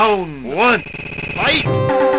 Round one, fight!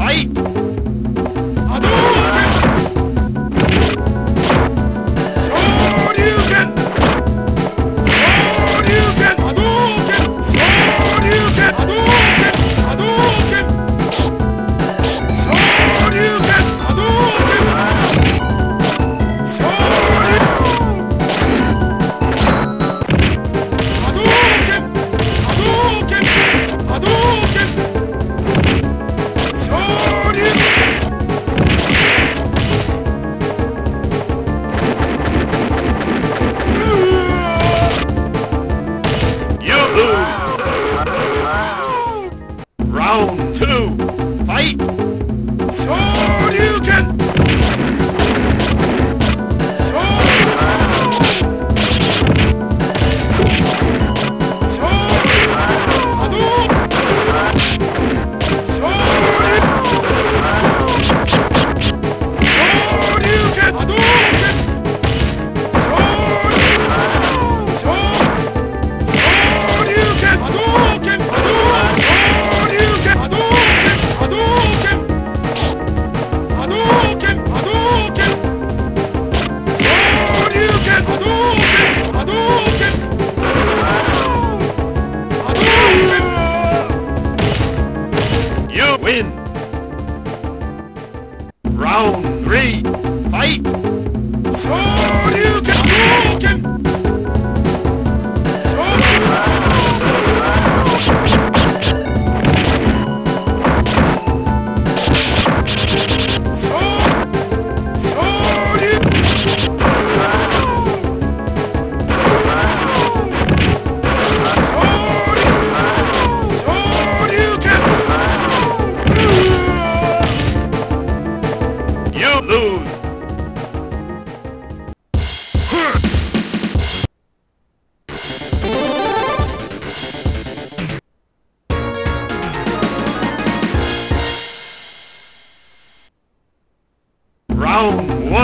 Fight!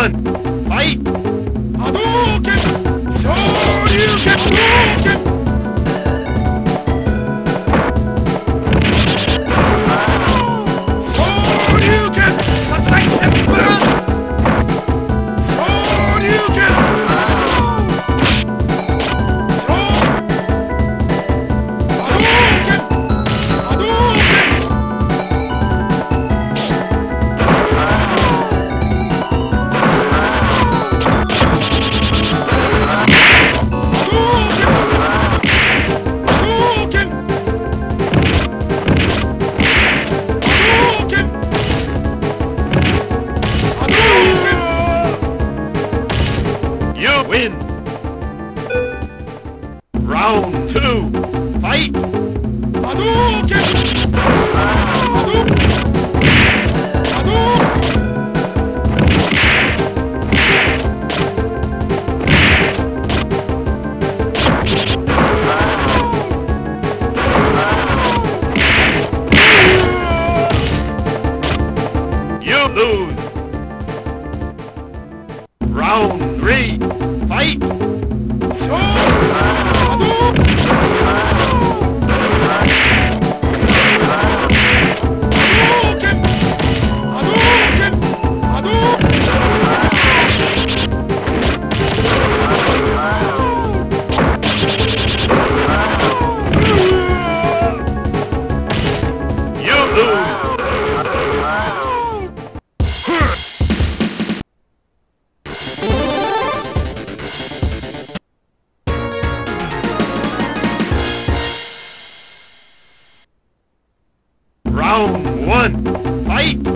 Round one. Fight!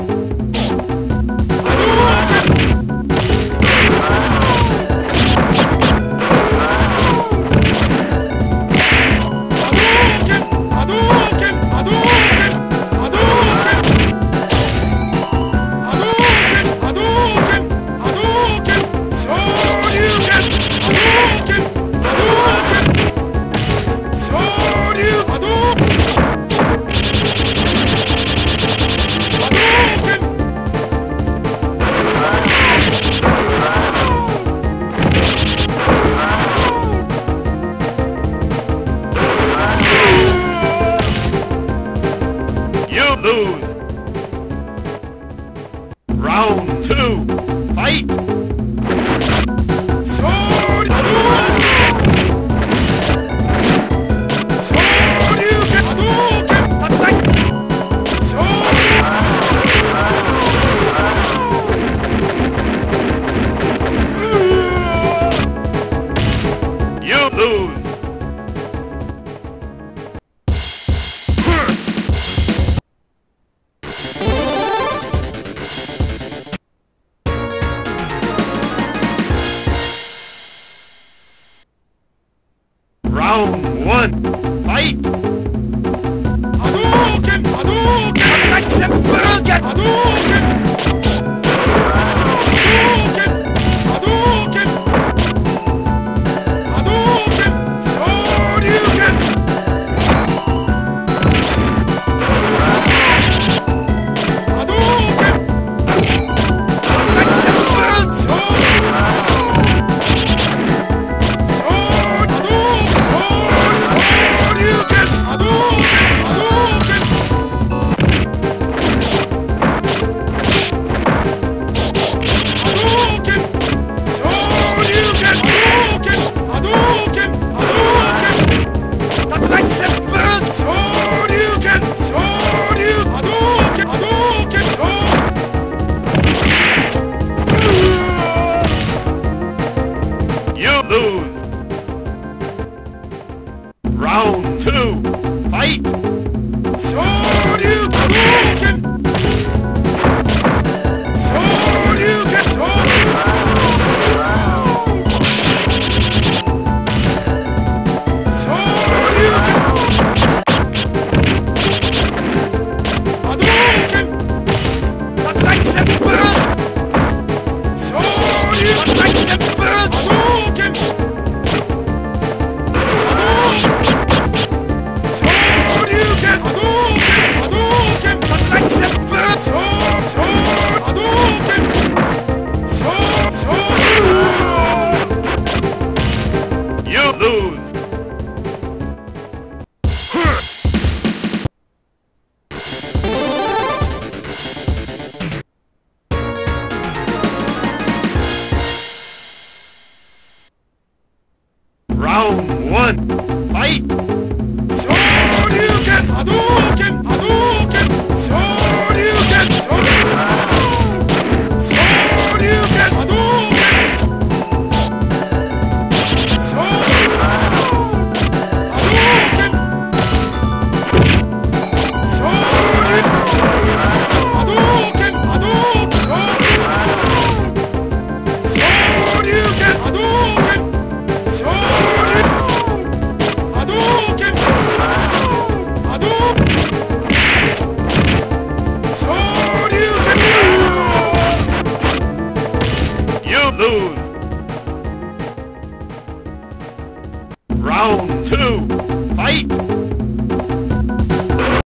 Round one,